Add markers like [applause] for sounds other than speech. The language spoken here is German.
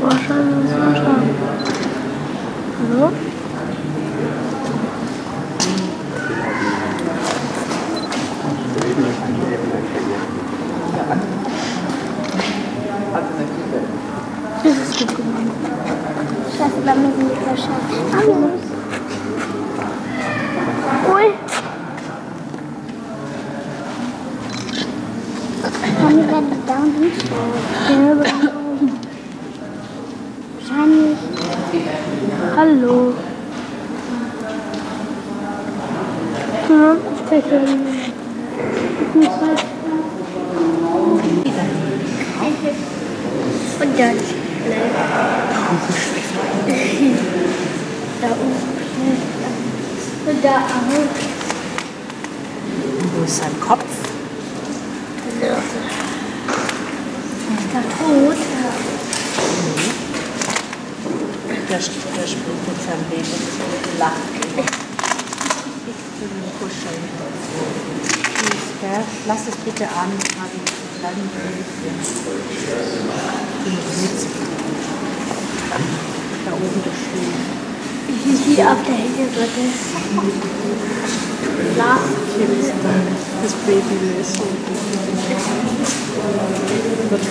Boah, scheiße, das ist so stark. Hallo? Das ist gut geworden. Scheiße, bei mir sind die verschafft. Hallo. Ui. Wenn die da und hinschauen. Hallo. Ja, ich kann Und dann schnell. [laughs] Da oben. Und da auch. Wo ist sein Kopf? Da tot? Der, der spielt mit seinem Leben lacht. Ich will ihn kuscheln. Lass es bitte an, Fabi. Bleib nicht ruhig. Da oben der Stuhl. Ich ist wie auf der ist dann das Baby lösen. Wird